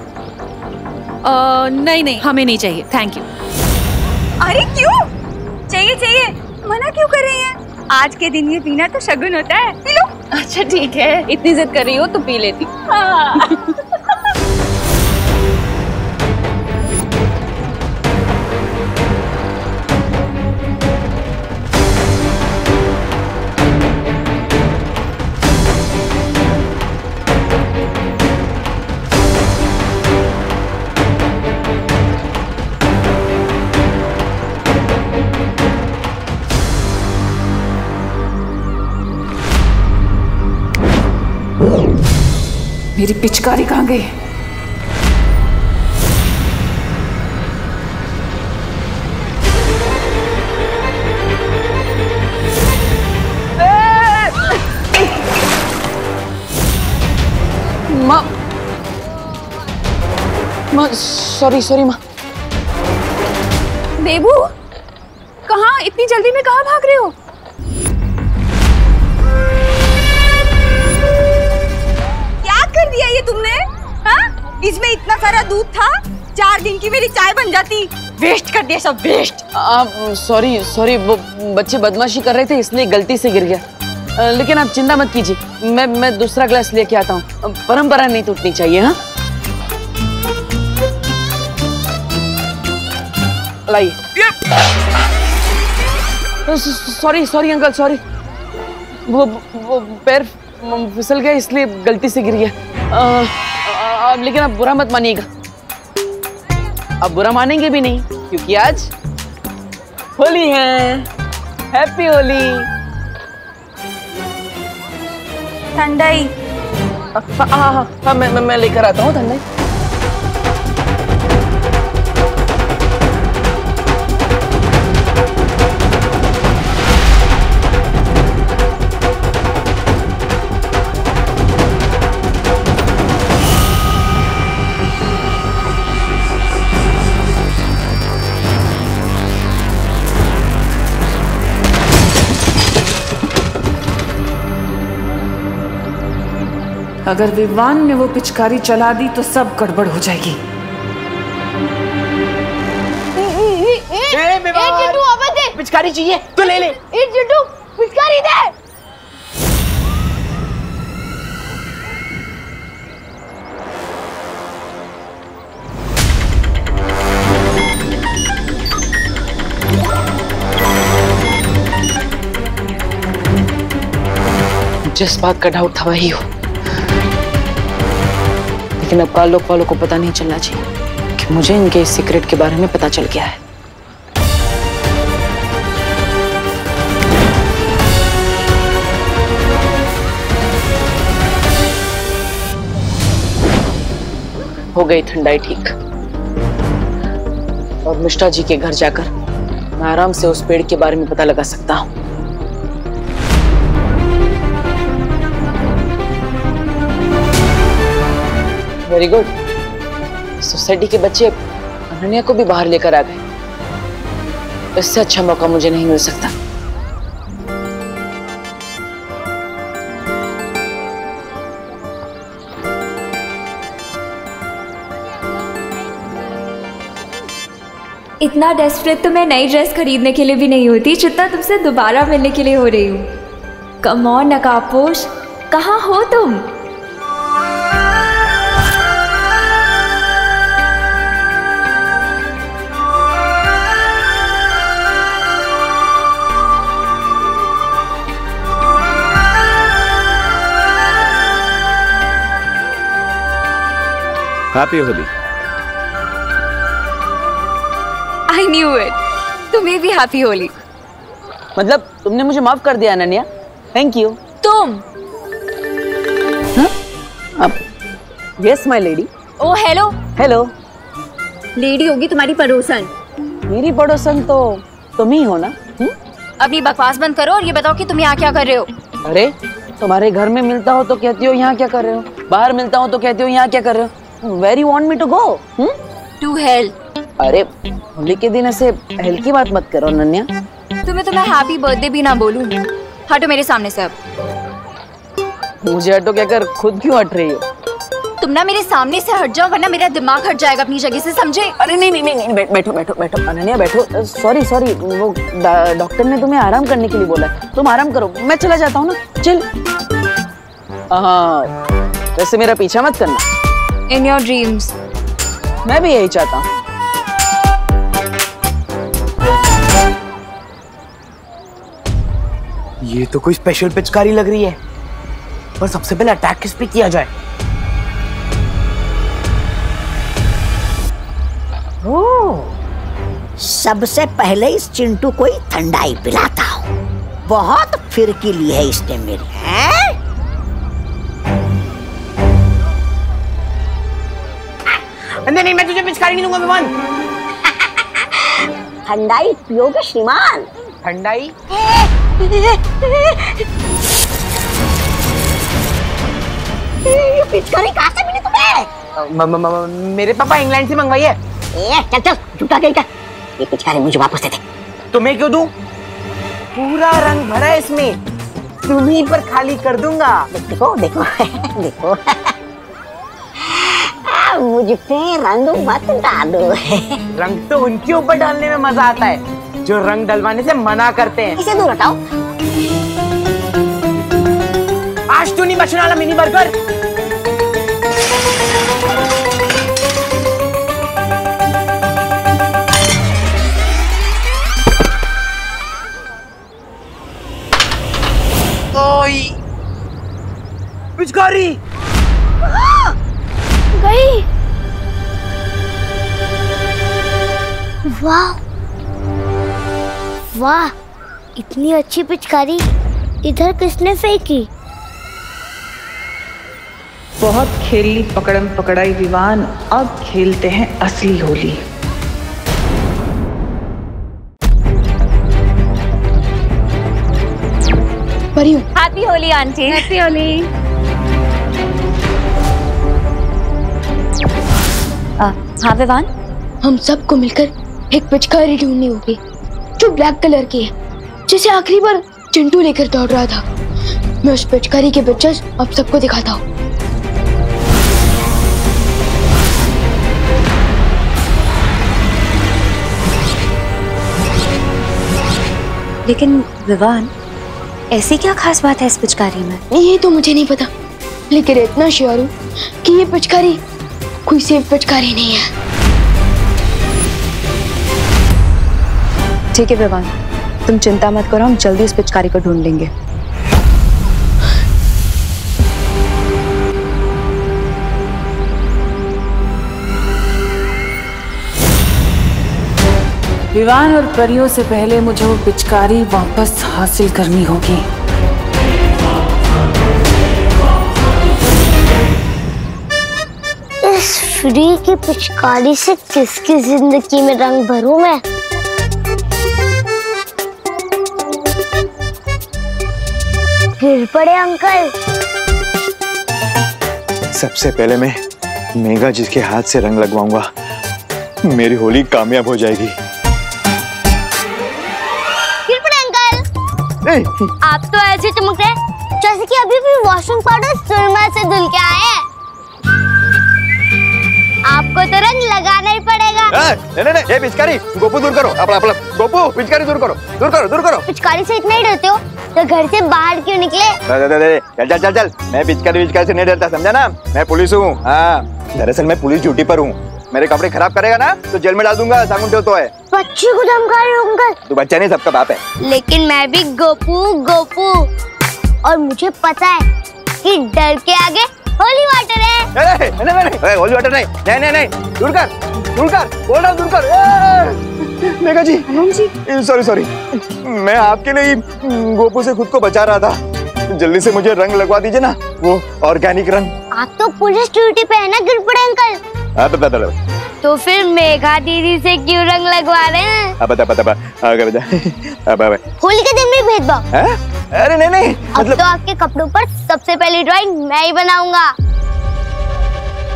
नहीं नहीं हमें नहीं चाहिए। थैंक यू अरे क्यों? चाहिए चाहिए। मना क्यों कर रही हैं? आज के दिन ये पीना तो शगुन होता है। पी लो। अच्छा ठीक है। इतनी जिद कर रही हो तो पी लेती। मेरी पिचकारी कहाँ गई? सॉरी सॉरी माँ। देबू, कहाँ? इतनी जल्दी में कहाँ भाग रहे हो? इसमें इतना सारा दूध था चार दिन की मेरी चाय बन जाती। वेस्ट कर दिया सब वेस्ट आप सॉरी सॉरी बच्चे बदमाशी कर रहे थे इसलिए गलती से गिर गया। अ, लेकिन आप चिंता मत कीजिए मैं मैं दूसरा ग्लास लेके आता हूँ। परंपरा नहीं टूटनी चाहिए हाँ? लाइए। सॉरी सॉरी अंकल सॉरी वो वो पैर फिसल गया इसलिए गलती से गिर गया। अ, अब लेकिन आप बुरा मत मानिएगा। अब बुरा मानेंगे भी नहीं क्योंकि आज होली है। हैप्पी होली। ठंडाई। हाँ हाँ हाँ मैं मैं, मैं लेकर आता हूँ ठंडाई। अगर विवान ने वो पिचकारी चला दी तो सब गड़बड़ हो जाएगी। पिचकारी चाहिए तो ले ले। पिचकारी दे! जिस बात का डाउट था वही हो। लेकिन अब काल वालों को पता नहीं चलना चाहिए कि मुझे इनके सीक्रेट के बारे में पता चल गया है। हो गई ठंडाई ठीक। और मिश्रा जी के घर जाकर मैं आराम से उस पेड़ के बारे में पता लगा सकता हूँ। वेरी गुड सोसाइटी के बच्चे अनन्या को भी बाहर लेकर आ गए। इससे अच्छा मौका मुझे नहीं मिल सकता। इतना डेस्परेट तो मैं नई ड्रेस खरीदने के लिए भी नहीं होती, जितना तुमसे दोबारा मिलने के लिए हो रही हूँ। कमौन नकाबपोश। कहाँ हो तुम? Happy Holi I knew it तुम्हें भी हैप्पी होली मतलब तुमने मुझे माफ़ कर दिया अनन्या। थैंक यू तुम। Yes my lady oh hello hello lady होगी तुम्हारी पड़ोसन. मेरी पड़ोसन तो तुम ही हो ना? हुँ? अपनी बकवास बंद करो और ये बताओ कि तुम यहाँ क्या कर रहे हो? अरे तुम्हारे घर में मिलता हो तो कहती हो यहाँ क्या कर रहे हो? बाहर मिलता हो तो कहती हो यहाँ क्या कर रहे हो? Very want me to go to hell अरे होली के दिन ऐसे हेल की बात मत करो नन्या। तुम्हें तो मैं हैप्पी बर्थडे भी ना बोलूँ। हटो मेरे सामने से अब। मुझे हटो क्या कर खुद क्यों हट रही हो? तुम ना मेरे सामने से हट जाओ वरना मेरा दिमाग हट जाएगा अपनी जगह से समझे? अरे नहीं नहीं नहीं, नहीं बैठ, बैठो बैठो। बैठो। अनन्या बैठो सॉरी सॉरी वो डॉक्टर ने तुम्हें आराम करने के लिए बोला तुम आराम करो मैं चला जाता हूँ ना। चल। हाँ वैसे मेरा पीछा मत करना। इन योर ड्रीम्स मैं भी यही चाहता हूँ। ये तो कोई स्पेशल पिचकारी लग रही है। पर सबसे पहले अटैक किस पे किया जाए? सबसे पहले इस चिंटू को ही ठंडाई पिलाता हूँ। बहुत फिरकी ली है इसने मेरी। नहीं नहीं मैं तुझे पिचकारी नहीं दूँगा विमान ठंडाई *laughs* पियोगे श्रीमान। ठंडाई ये पिचकारी कहाँ से मिली तुम्हें? मेरे पापा इंग्लैंड से मंगवाई है। ए, चल चल झूठा कहीं का ये पिचकारी मुझे वापस दे दे। तुम्हें क्यों दूँ? पूरा रंग भरा है इसमें। तुम्हीं पर खाली कर दूँगा। देखो देखो *laughs* देखो। मुझ पे रंग मत डालो। रंग तो उनके ऊपर डालने में मज़ा आता है जो रंग डलवाने से मना करते हैं। इसे दूर हटाओ। आज तू नहीं बचने वाला मिनी बर्गर। पिचकारी गई। वाह। वाह इतनी अच्छी पिचकारी। इधर किसने फेंकी? बहुत खेली पकड़म पकड़ाई विवान। अब खेलते हैं असली होली। परियो। Happy Holi aunty happy Holi हाँ विवान? हम सबको मिलकर एक पिचकारी ढूंढनी होगी जो ब्लैक कलर की है जिसे आखिरी बार चिंटू लेकर दौड़ रहा था। मैं उस पिचकारी के पिक्चर्स अब सबको दिखाता हूँ। लेकिन विवान ऐसी क्या खास बात है इस पिचकारी में? ये तो मुझे नहीं पता लेकिन इतना श्योर हूँ कि ये पिचकारी कोई सेफ़ पिचकारी नहीं है। ठीक है विवान तुम चिंता मत करो हम जल्दी इस पिचकारी को ढूंढ लेंगे। विवान और परियों से पहले मुझे वो पिचकारी वापस हासिल करनी होगी। फ्री की पिचकारी से किसकी ज़िंदगी में रंग भरूं मैं? गिर पड़े अंकल। सबसे पहले मैं मेघा जिसके हाथ से रंग लगवाऊँगा। मेरी होली कामयाब हो जाएगी। गिर पड़े अंकल। आप तो ऐसे चमक रहे जैसे कि अभी भी वॉशिंग पाउडर सुरमा से धुल के आए हैं। आपको तो रंग लगाना ही पड़ेगा। नहीं नहीं नहीं, ये पिचकारी गोपू दूर करो अपना अपना गोपू पिचकारी दूर करो दूर करो दूर करो। पिचकारी से इतना ही डरते हो? तो घर से बाहर क्यों निकले? दे, दे, दे, दे, चल चल चल चल मैं पिचकारी पिचकारी से नहीं डरता समझा ना? मैं पुलिस हूँ हाँ। दरअसल मैं पुलिस ड्यूटी पर हूँ। मेरे कपड़े खराब करेगा ना तो जेल में डाल दूँगा सागुन तो है। बच्चे को धमका रहे अंकल तू बच्चा नहीं सबका बाप है। लेकिन मैं भी गोपू गोपू। और मुझे पता है कि डर के आगे होली वाटर है। नहीं नहीं नहीं नहीं नहीं। होली वाटर नहीं। नहीं नहीं नहीं। दूर कर दूर कर बोल रहा हूँ दूर कर मेघा जी जी। सॉरी सॉरी मैं आपके लिए ही गोपू से खुद को बचा रहा था। जल्दी से मुझे रंग लगवा दीजिए ना वो ऑर्गेनिक रंग। आप तो पुलिस ड्यूटी पे है ना गिर पड़े अंकल। हाँ, ब- ब- ब- तो फिर मेघा दीदी से क्यों रंग लगवा रहे हैं? अब बता बता बता। आगे बता। अब अब होली के दिन भी भेदभाव। हैं? अरे नहीं नहीं। अब तो आपके कपड़ों पर सबसे पहली ड्राइंग मैं ही बनाऊँगा।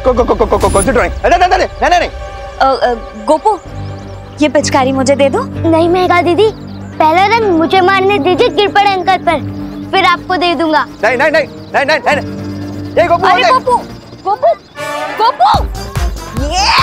को को को को को कौन सी ड्राइंग अरे नहीं नहीं नहीं। नहीं गोपू ये पिचकारी मुझे दे दो। नहीं मेघा दीदी पहला रंग मुझे मारने दीजिए कृपण अंकल पर। फिर आपको दे दूँगा। नहीं नहीं नहीं नहीं नहीं नहीं नहीं। ये गोपू अरे गोपू गोपू गोपू!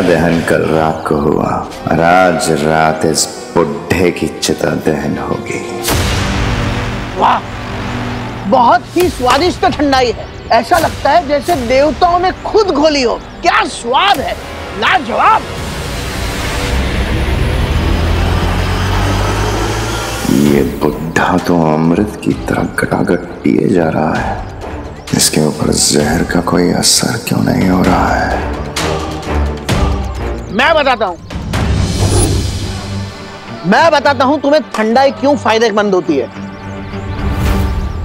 का दहन कल रात को हुआ। और आज रात इस बुढ़े की चिता दहन होगी। वाह बहुत ही स्वादिष्ट ठंडाई है। ऐसा लगता है जैसे देवताओं ने खुद घोली हो। क्या स्वाद है? लाजवाब। ये बुढ़ा तो अमृत की तरह गटागट पिए जा रहा है। इसके ऊपर जहर का कोई असर क्यों नहीं हो रहा है? मैं बताता हूँ। मैं बताता हूँ तुम्हें ठंडाई क्यों फ़ायदेमंद होती है।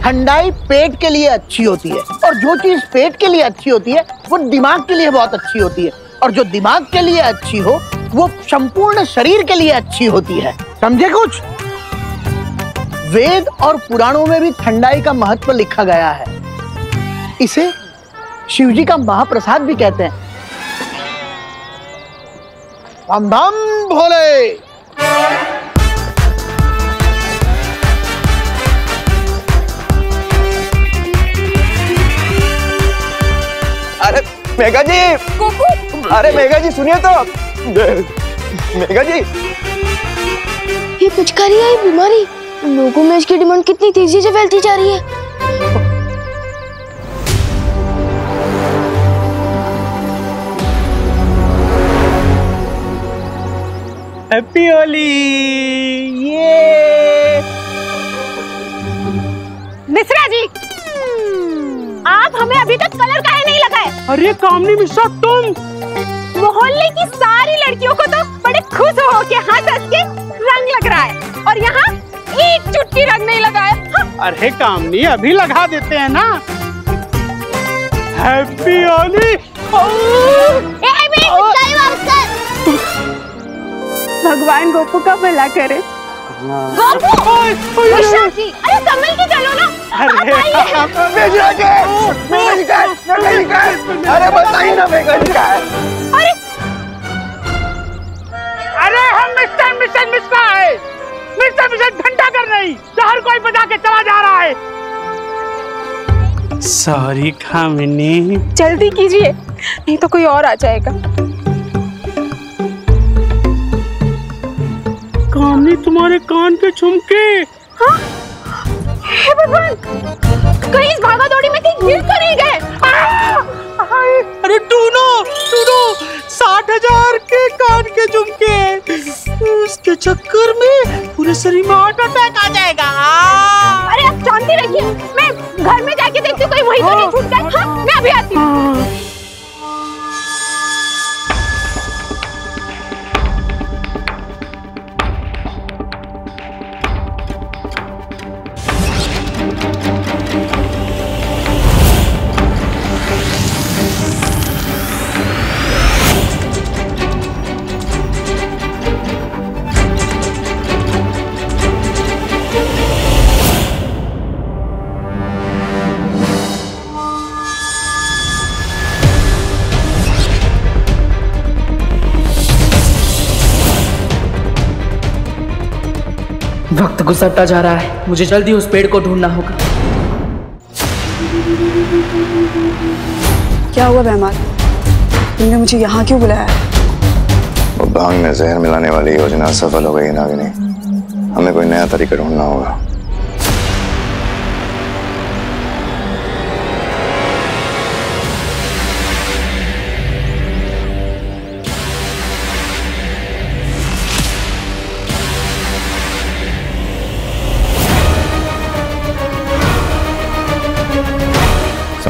ठंडाई पेट के लिए अच्छी होती है और जो चीज़ पेट के लिए अच्छी होती है, वो दिमाग के लिए बहुत अच्छी होती है। और जो दिमाग के लिए अच्छी हो, वो संपूर्ण शरीर के लिए अच्छी होती है। समझे कुछ? वेद और पुराणों में भी ठंडाई का महत्व लिखा गया है। इसे शिवजी का महाप्रसाद भी कहते हैं। धम धम भोले अरे मेघा जी अरे मेघा जी सुनिए तो मेघा जी ये पिचकारी आई बीमारी। लोगों में इसकी डिमांड कितनी तेज़ी से फैलती जा रही है। हैप्पी होली ये मिश्रा जी आप हमें अभी तक कलर काहे नहीं लगाए अरे कामनी मिश्रा तुम मोहल्ले की सारी लड़कियों को तो बड़े खुश हो के हंस हंस के रंग लग रहा है और यहाँ एक चुटकी रंग नहीं लगाए हाँ, अरे कामनी अभी लगा देते हैं ना हैप्पी होली ए। भगवान गोपू का भला करे। गोपू! जी अरे संभल के चलो ना। अरे *laughs* अरे बताइए ना अरे। अरे हम मिस्टर मिशन मिश्रा है। मिस्टर मिशन घंटा कर नहीं हर कोई बजा के चला जा रहा है। सॉरी खामिनी। जल्दी कीजिए नहीं तो कोई और आ जाएगा। कामनी तुम्हारे कान के झुमके हाँ? भगवान! कहीं इस भागा दौड़ी में कहीं गिर तो नहीं गए। अरे टूनो टूनो साठ हज़ार के कान के झुमके उसके चक्कर में पूरे शरीर में हार्ट अटैक आ जाएगा। अरे आप शांति रखिए मैं घर में जाके देखती हूँ कोई वही तो नहीं छूट गए हाँ मैं अभी आती हूँ। गुजरता जा रहा है। मुझे जल्दी उस पेड़ को ढूंढना होगा। क्या हुआ बेहमान तुमने मुझे यहाँ क्यों बुलाया? है वो भाँग में जहर मिलाने वाली योजना सफल हो गई नागिनी। हमें कोई नया तरीका ढूंढना होगा।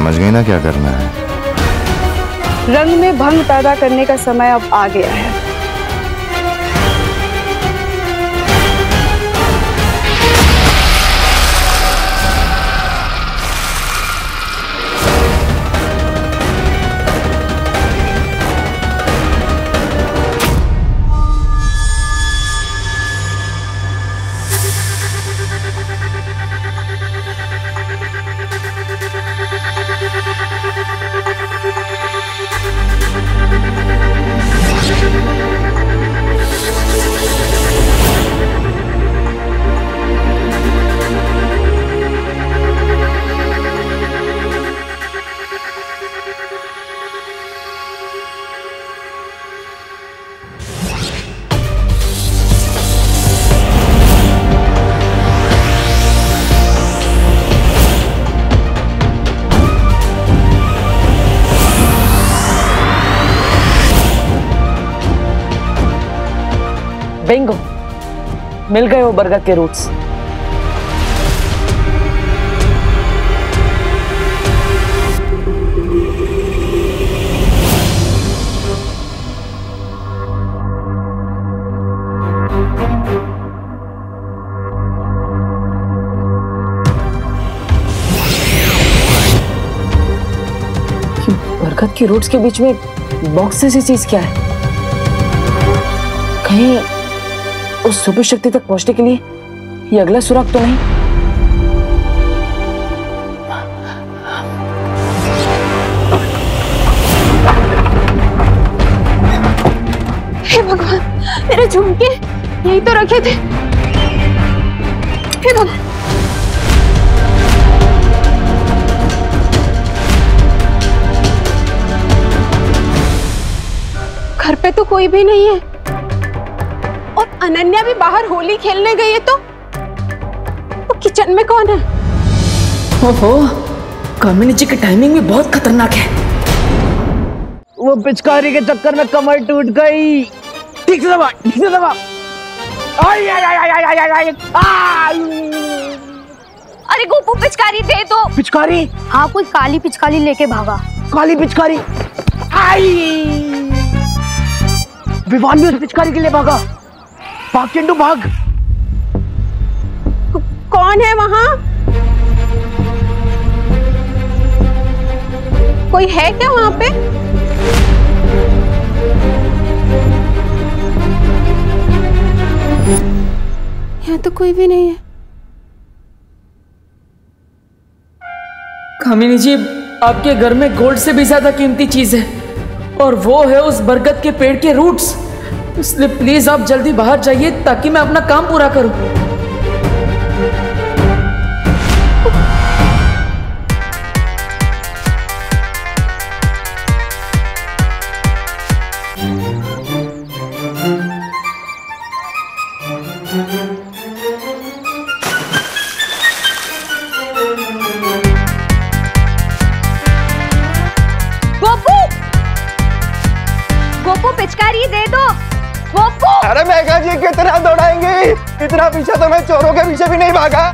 समझ गई ना क्या करना है? रंग में भंग पैदा करने का समय अब आ गया है। मिल गए वो बरगद के रूट्स बरगद के रूट्स के बीच में बॉक्स जैसी चीज़ क्या है? उस सुपर शक्ति तक पहुँचने के लिए ये अगला सुराग तो नहीं। हे भगवान, मेरे झुमके, यही तो रखे थे। हे भगवान। घर पे तो कोई भी नहीं है। अनन्या भी बाहर होली खेलने गई है तो? वो किचन में कौन है? ओहो कामिनी जी के टाइमिंग भी बहुत खतरनाक है। वो पिचकारी के चक्कर में कमर टूट गई। ठीक से दबा ठीक से दबा। आई आई आई आई आई आई आई। अरे गोपू पिचकारी दे दो। तो। पिचकारी? हाँ कोई काली पिचकारी लेके भागा। काली पिचकारी? आई! विवान भी उस पिचकारी के लिए भागा। भाग चिंटू भाग कौन है वहाँ? कोई है क्या वहाँ पे? यहाँ तो कोई भी नहीं है। कामिनी जी आपके घर में गोल्ड से भी ज़्यादा कीमती चीज़ है और वो है उस बरगद के पेड़ के रूट्स इसलिए प्लीज़ आप जल्दी बाहर जाइए ताकि मैं अपना काम पूरा करूँ। पीछे तो मैं चोरों के पीछे भी नहीं भागा।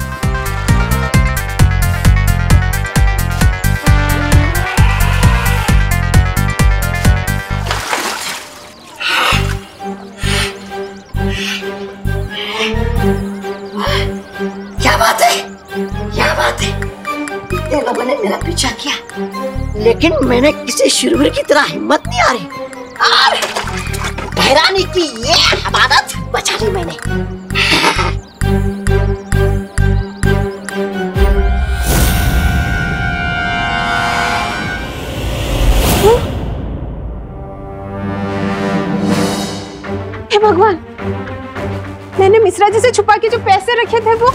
क्या बात है? क्या बात है? लोगों ने मेरा पीछा किया। लेकिन मैंने किसी शुरवीर की तरह हिम्मत नहीं आ रही और हैरानी की ये हमारत बचा ली मैंने। भगवान। मैंने मिश्रा जी से छुपा के जो पैसे रखे थे वो।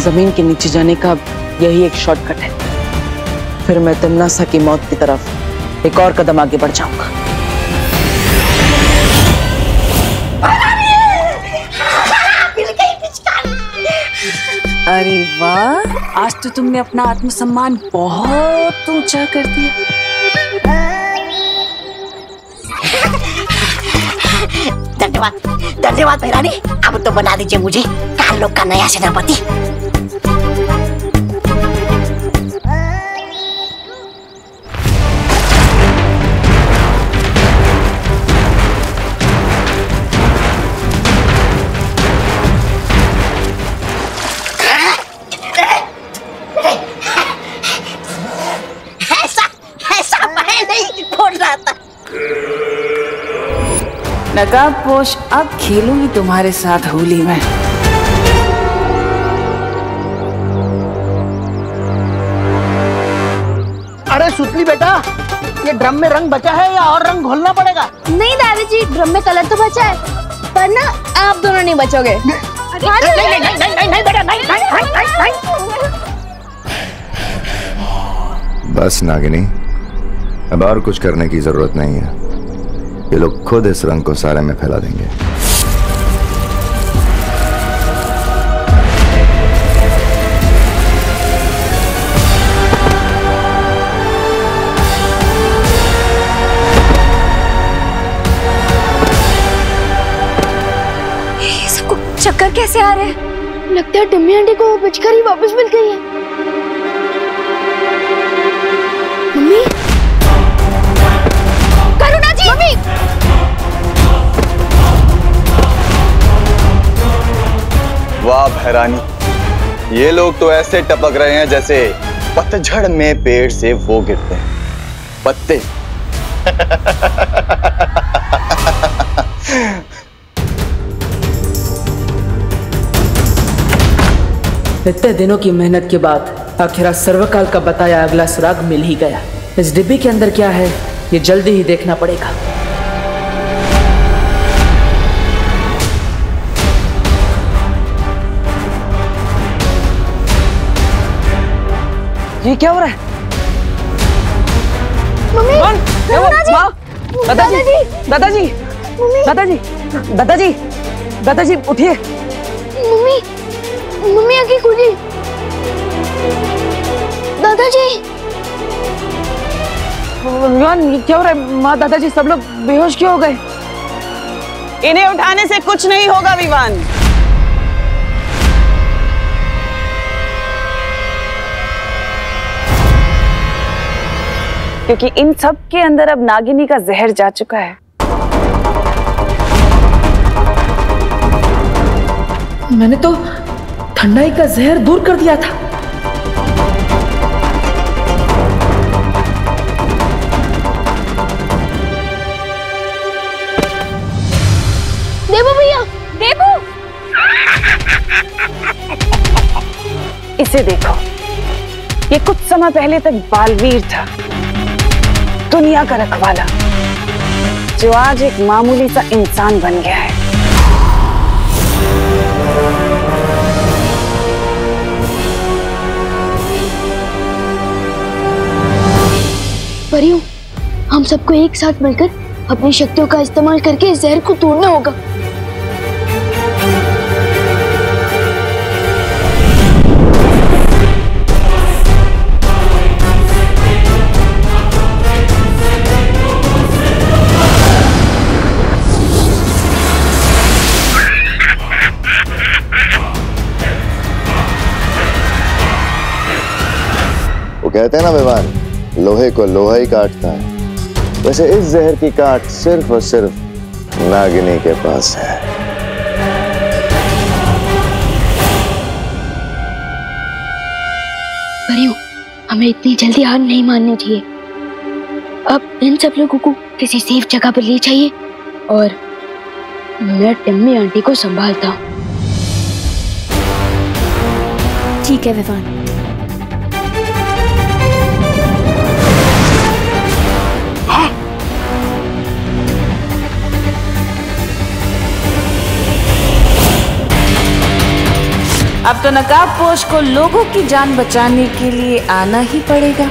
ज़मीन के नीचे जाने का यही एक शॉर्टकट है। फिर मैं तमनासा की मौत की तरफ़ एक और कदम आगे बढ़ जाऊँगा। अरे वाह, आज तो तुमने अपना आत्मसम्मान बहुत ऊँचा कर दिया। धन्यवाद धन्यवाद भैरानी अब तो बना दीजिए मुझे। काल लोग का नया सेनापति। नकाब पोश अब खेलूँगी तुम्हारे साथ होली में। अरे सुतली बेटा ये ड्रम में रंग बचा है या और रंग घोलना पड़ेगा? नहीं दादाजी ड्रम में कलर तो बचा है पर ना आप दोनों नहीं बचोगे। नहीं, नहीं, नहीं, नहीं, नहीं, नहीं, बेटा, नहीं, नहीं, नहीं, नहीं, नहीं। बस नागिनी अब और कुछ करने की ज़रूरत नहीं है। ये लोग खुद इस रंग को सारे में फैला देंगे। चक्कर कैसे आ रहे हैं? लगता है टम्मी आंटी को वो ही वापस मिल गई है। मम्मी? करुणा जी! मम्मी! वाह भैरानी ये लोग तो ऐसे टपक रहे हैं जैसे पतझड़ में पेड़ से वो गिरते हैं। पत्ते। इतने दिनों की मेहनत के बाद आखिर सर्वकाल का बताया अगला सुराग मिल ही गया। इस डिब्बी के अंदर क्या है, ये जल्दी ही देखना पड़ेगा। ये क्या हो रहा है? मम्मी? दादाजी। दादाजी। दादाजी। दादाजी। दादाजी। उठिए। मम्मी मम्मी आँखें खुली दादाजी। ये क्या हो रहा है? माँ दादाजी सब लोग बेहोश क्यों हो गए? इन्हें उठाने से कुछ नहीं होगा विवान। क्योंकि इन सब के अंदर अब नागिनी का जहर जा चुका है। मैंने तो ठंडाई का जहर दूर कर दिया था। देवो भैया देवू! इसे देखो ये कुछ समय पहले तक बालवीर था। दुनिया का रखवाला, जो आज एक मामूली सा इंसान बन गया है। परियों, हम सबको एक साथ मिलकर अपनी शक्तियों का इस्तेमाल करके इस जहर को तोड़ना होगा। कहते हैं ना विवान लोहे को लोहा ही काटता है। वैसे इस जहर की काट सिर्फ़ और सिर्फ़ नागिनी के पास है। परियों हमें इतनी जल्दी हार नहीं माननी चाहिए। अब इन सब लोगों को किसी सेफ़ जगह पर ले चाहिए और मैं टिम्मी आंटी को संभालता हूँ। ठीक है विवान अब तो नकाब पोश को लोगों की जान बचाने के लिए आना ही पड़ेगा।